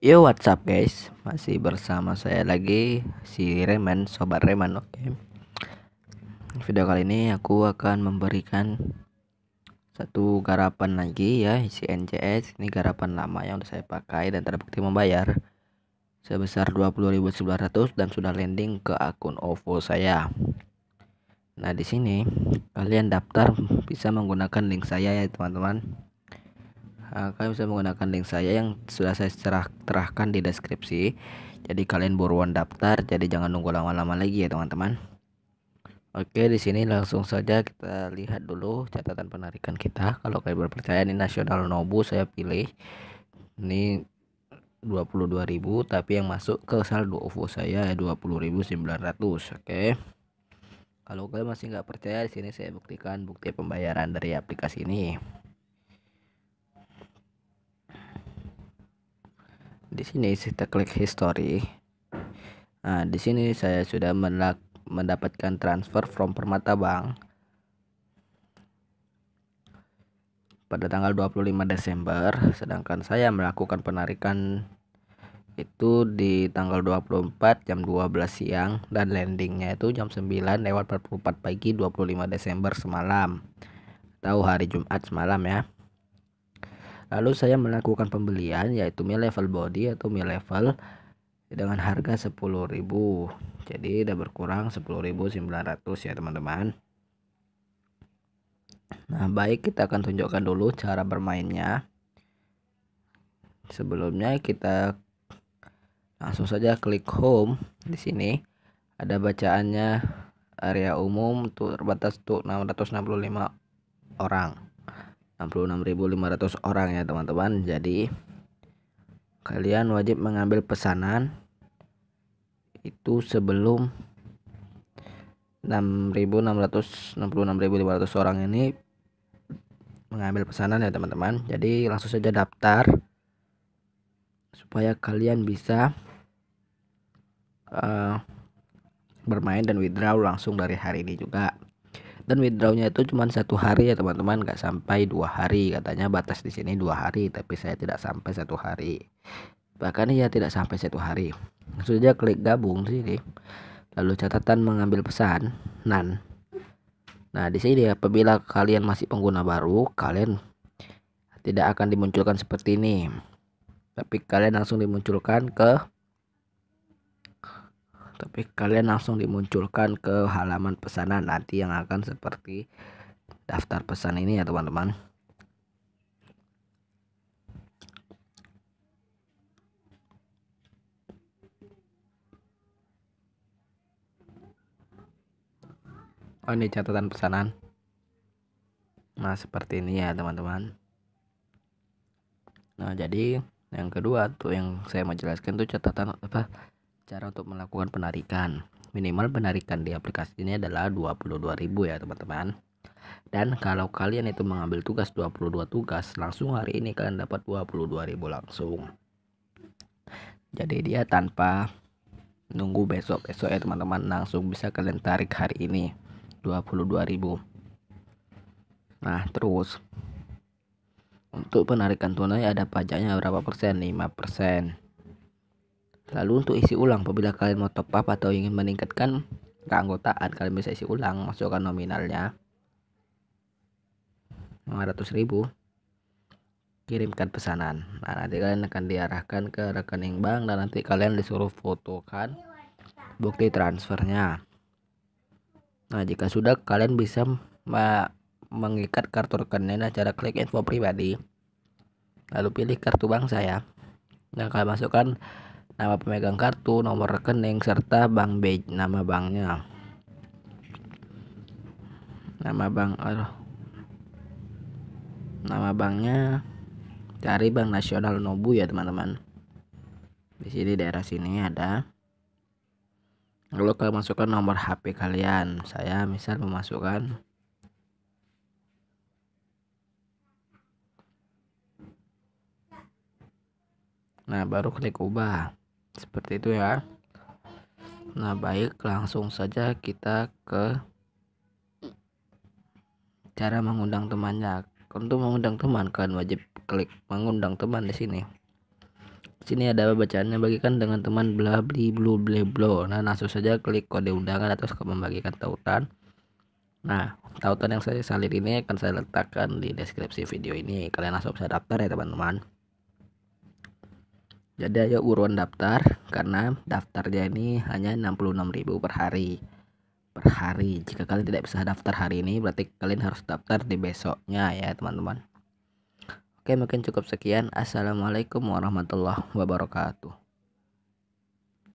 Yo what's up guys? Masih bersama saya lagi Si Reman Sobat Reman oke. Okay. Video kali ini aku akan memberikan Satu garapan lagi ya Isi NCS Ini garapan lama yang sudah saya pakai Dan terbukti membayar Sebesar 20.900 Dan sudah landing ke akun OVO saya. Nah di sini kalian daftar bisa menggunakan link saya ya teman-teman uh, kalian bisa menggunakan link saya yang sudah saya cerah terahkan di deskripsi. Jadi kalian buruan daftar jadi jangan nunggu lama-lama lagi ya teman-teman. Oke di sini langsung saja kita lihat dulu catatan penarikan kita. Kalau kalian berpercaya ini nasional nobu saya pilih. Ini 22.000 tapi yang masuk ke saldo OVO saya 20.900 oke. Kalau kalian masih nggak percaya di sini saya buktikan bukti pembayaran dari aplikasi ini di sini kita klik history. Nah di sini saya sudah mendapatkan transfer from Permata Bank pada tanggal 25 Desember. Sedangkan saya melakukan penarikan itu di tanggal 24 jam 12 siang dan landingnya itu jam 9 lewat 44 pagi 25 Desember semalam tahu hari Jumat semalam ya lalu saya melakukan pembelian yaitu mi level body atau mi level dengan harga 10.000 jadi udah berkurang 10.900 ya teman-teman. Nah baik kita akan tunjukkan dulu cara bermainnya. Sebelumnya kita langsung saja klik home di sini. Ada bacaannya area umum tuh terbatas tuh 665 orang 66.500 orang ya teman-teman. Jadi kalian wajib mengambil pesanan itu sebelum 6.666.500 orang ini mengambil pesanan ya teman-teman. Jadi langsung saja daftar supaya kalian bisa uh, bermain dan withdraw langsung dari hari ini juga dan withdrawnya itu cuma satu hari ya teman-teman. Nggak sampai dua hari. Katanya batas di sini dua hari tapi saya tidak sampai satu hari. Bahkan ya tidak sampai satu hari. Sudah klik gabung sini. Lalu catatan mengambil pesan nan. Nah di sini apabila kalian masih pengguna baru kalian tidak akan dimunculkan seperti ini. Tapi kalian langsung dimunculkan ke tapi kalian langsung dimunculkan ke halaman pesanan nanti yang akan seperti daftar pesan ini ya teman-teman. Oh ini catatan pesanan. Nah seperti ini ya teman-teman. Nah jadi yang kedua tuh yang saya mau jelaskan tuh catatan apa cara untuk melakukan penarikan. Minimal penarikan di aplikasi ini adalah 22.000 ya teman-teman. Dan kalau kalian itu mengambil tugas 22 tugas langsung hari ini kalian dapat 22.000 langsung. Jadi dia tanpa nunggu besok-besok ya teman-teman. Langsung bisa kalian tarik hari ini 22.000 nah terus. Untuk penarikan tunai ada pajaknya berapa persen? 5 persen Lalu untuk isi ulang apabila kalian mau top up atau ingin meningkatkan keanggotaan kalian bisa isi ulang masukkan nominalnya. 500.000 kirimkan pesanan. Nah nanti kalian akan diarahkan ke rekening bank dan nanti kalian disuruh fotokan bukti transfernya. Nah jika sudah kalian bisa mengikat kartu rekening cara klik info pribadi. Lalu pilih kartu bank saya. Nah kalian masukkan nama pemegang kartu, nomor rekening, serta bank badge, nama banknya. Nama bank, aduh. Nama banknya cari Bank Nasional Nobu ya teman-teman. Di sini daerah sini ada. Lalu kalian masukkan nomor HP kalian. Saya misal memasukkan Nah, baru klik ubah seperti itu ya. Nah baik langsung saja kita ke cara mengundang temannya. Untuk mengundang teman kalian wajib klik mengundang teman di sini. Sini ada bacaannya bagikan dengan teman bla bli blu ble blo. Nah langsung saja klik kode undangan atau membagikan tautan. Nah tautan yang saya salin ini akan saya letakkan di deskripsi video ini. Kalian langsung bisa daftar ya teman-teman jadi ayo uruan daftar karena daftarnya ini hanya 66.000 per hari. Per hari. Jika kalian tidak bisa daftar hari ini berarti kalian harus daftar di besoknya ya teman-teman. Oke mungkin cukup sekian. Assalamualaikum warahmatullahi wabarakatuh